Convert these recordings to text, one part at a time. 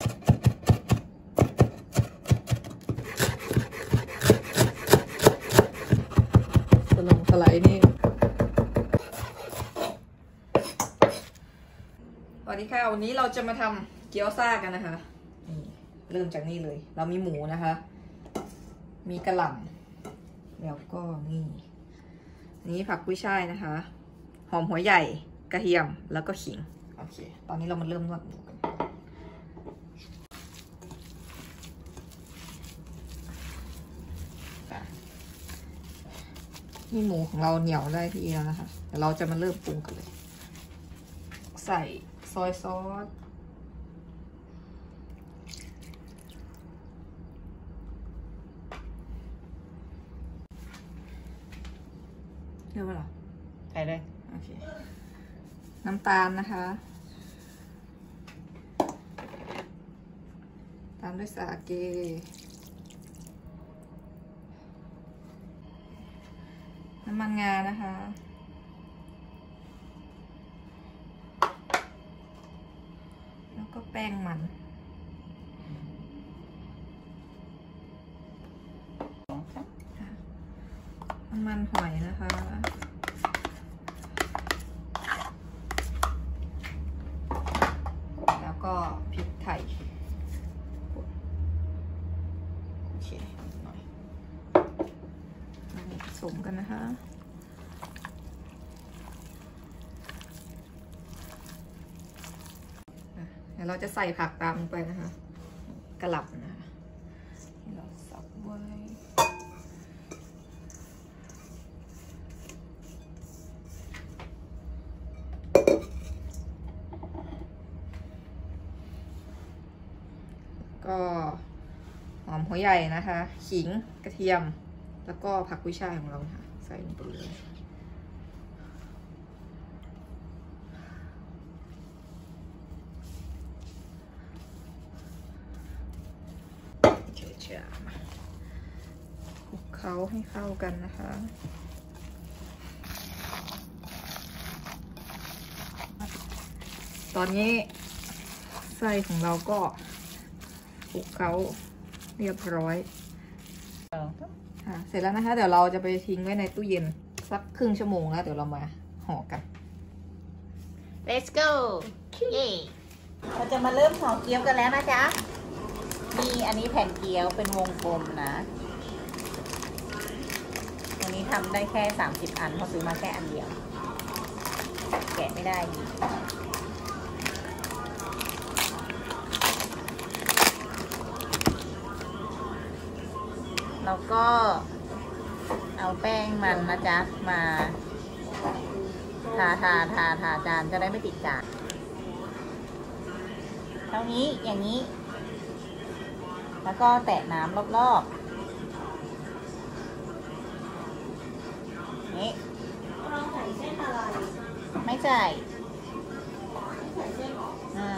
สลงสไลด์นี่สวัสดีค่ะ วันนี้เราจะมาทำเกี๊ยวซ่ากันนะคะ เริ่มจากนี่เลย เรามีหมูนะคะ มีกระหล่ำแล้วก็นี่นนี้ผักกุ้ยช่ายนะคะ หอมหัวใหญ่กระเทียมแล้วก็ขิง โอเค ตอนนี้เรามาเริ่มนวดหมู นี่หมูของเราเหนียวได้ที่แล้วนะคะ เดี๋ยวเราจะมาเริ่มปรุงกันเลย ใส่ซอยซอส เรียกว่าหรอใส่เลย โอเค น้ำตาลนะคะ ตามด้วยสาเก น้ำมันงานะคะ แล้วก็แป้งมันสองครับน้ำมันหอยนะคะ แล้วก็พริกไทย โอเคหน่อยเอาผส มกันนะคะ เดี๋ยวเราจะใส่ผักตามไปนะคะ กระหล่ำนะคะเราสับไว้ก็หอมหัวใหญ่นะคะ ขิงกระเทียม แล้วก็ผักกุ้ยช่ายของเราค่ะ ใส่ลงไปเลยเฉยๆมาคลุกเคล้าให้เข้ากันนะคะ ตอนนี้ไส้ของเราก็คลุกเคล้าเรียบร้อย องครับค่ะเสร็จแล้วนะคะ เดี๋ยวเราจะไปทิ้งไว้ในตู้เย็นสักครึ่งชั่วโมงแล้วเดี๋ยวเรามาห่อกัน let's go เย้เราจะมาเริ่มห่อเกี๊ยวกันแล้วนะจ๊ะนี่อันนี้แผ่นเกี๊ยวเป็นวงกลมนะวันนี้ทำได้แค่ 30 อันเพราะซื้อมาแค่อันเดียว แกะไม่ได้ แล้วก็เอาแป้งมันนะจ๊ะ มาทาทาทาทาจานจะได้ไม่ติดจานเท่านี้อย่างนี้ แล้วก็แตะน้ำรอบๆนี่เราใส่เส้นอะไรไม่ใส่ไม่ใส่เส้นหรออ่า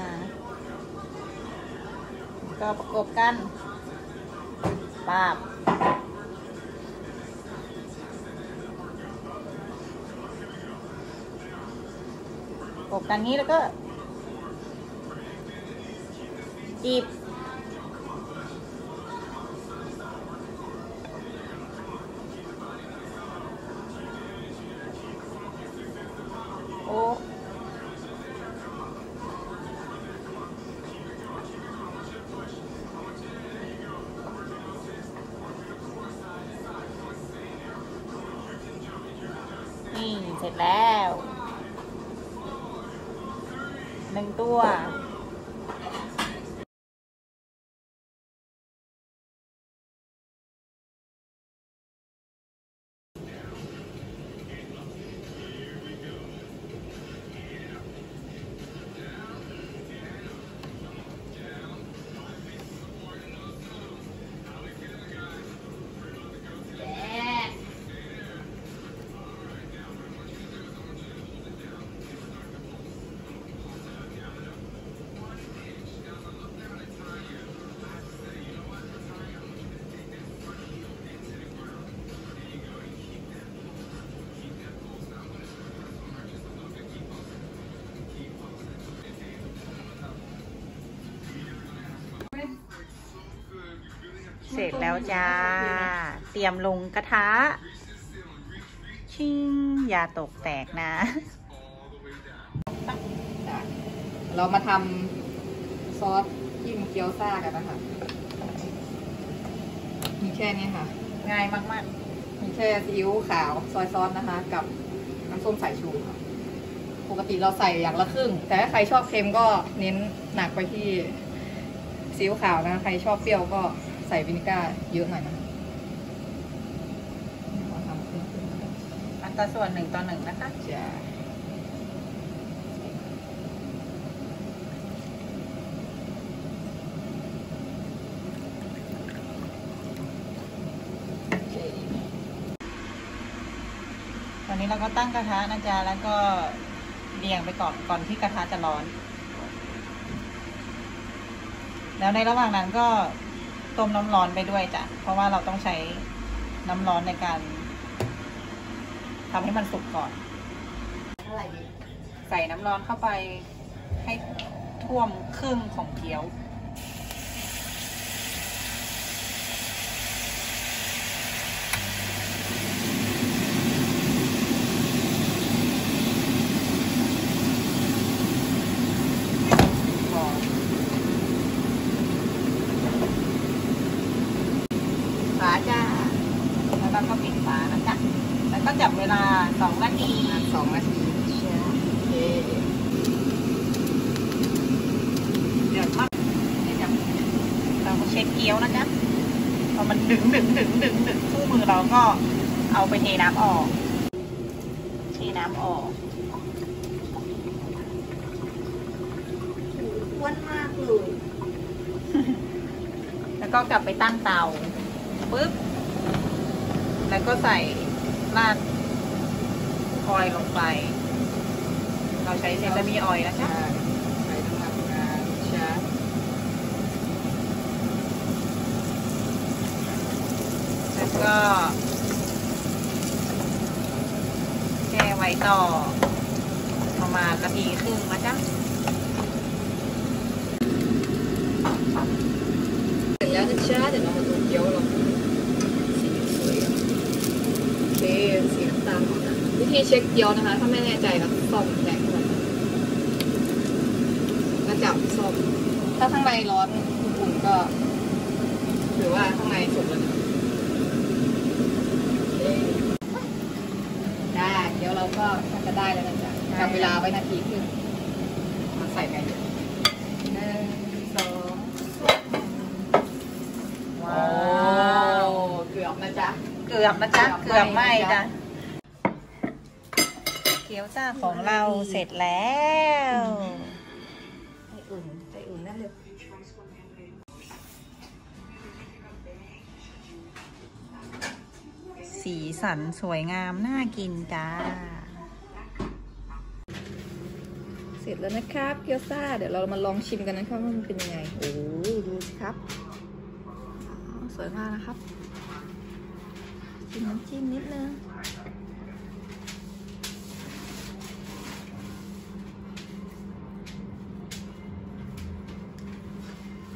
ก็ประกบกัน ปาบประกบกันนี้แล้วก็จีบ แล้วหนึ่งตัว จแล้วจ้า เตรียมลงกระทะ ชิงอย่าตกแตกนะจ้ะเรามาทำซอสจิ้มเกี๊ยวซ่ากันนะคะมีแค่นี้ค่ะ ง่ายมากมีแค่ซีอิ๊วขาวซอยซอสนะคะ กับน้ำส้มสายชูค่ะปกติเราใส่อย่างละครึ่ง แต่ถ้าใครชอบเค็มก็เน้นหนักไปที่ซีอิ๊วขาวนะ ใครชอบเปรี้ยวก็ ใส่วินิก้าเยอะหน่อยนะเราทำครึ่งๆๆอัตราส่วนหนึ่งต่อหนึ่งนะคะจ้ะโอเคตอนนี้เราก็ตั้งกระทะนะจ๊ะแล้วก็เรียงไปก่อนก่อนที่กระทะจะร้อน แล้วในระหว่างนั้นก็ ต้มน้ำร้อนไปด้วยจ้ะ เพราะว่าเราต้องใช้น้ำร้อนในการทำให้มันสุกก่อน ใส่น้ำร้อนเข้าไปให้ท่วมครึ่งของเกี๊ยว พอฝาจ้า แล้วเราก็ปิดฝานะจ๊ะ แล้ว ก็จับเวลาสองนาทีประมาณสองนาทีโอเคเดือดมากนี่จ้ะเราก็เช็ดเกี๊ยวนะจ๊ะพอมันดึงดึงดึงดึงดึงคู่มือเราก็เอาไปเทน้ำออก เทน้ำออกอ้วนมากเลยแล้วก็กลับไปตั้งเตาปึ๊บ แล้วก็ใส่ ราด oil ลงไป เราใช้ sesame oil นะจ๊ะใส่น้ำมันงาจ้าแล้วก็แช่ไว้ต่อประมาณนาทีครึ่งนะจ๊ะ เสร็จแล้วนะจ๊ะเดี๋ยวเรามาดูเกี๊ยวเราสีสวยอะโอเคสีน้ำตาลก่อน นะวิธีเช็คเกี๊ยวนะคะ ถ้าไม่แน่ใจก็ซ่อมแรงก่อนก็จับซ่อมถ้าข้างในร้อนอุ่นๆก็ถือว่าข้างในสุกแล้วนะโอเคได้เดี๋ยวเราก็น่าจะได้แล้วนะจ๊ะจับเวลาไว้นาทีครึ่งมาใส่ไงดีหนึ่งสองว้าโอ้วเกือบนะจ๊ะ เกือบนะจ๊ะ เกืเกืออบบไหม้ไหม้นะจ๊ะจ้ะเกี๊ยวจ้าของเราเสร็จแล้วใจอุ่นใจอุ่นนั่นเลยสีสันสวยงาม น่ากินจ้า เสร็จแล้วนะครับ เกี๊ยวซ่า เดี๋ยวเรามาลองชิมกันนะครับว่ามันเป็นยังไง โอ้ดูสิครับอ๋อสวยมากนะครับจิ้มน้ำจิ้มนิดนึง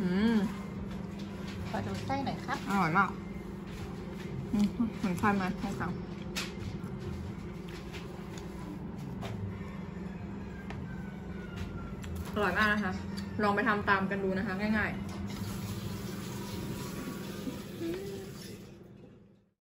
อืม ขอดูไส้หน่อยครับ อร่อย มากเหมือนทานมาให้ฟังอร่อยมากนะคะ ลองไปทำตามกันดูนะคะ ง่ายๆ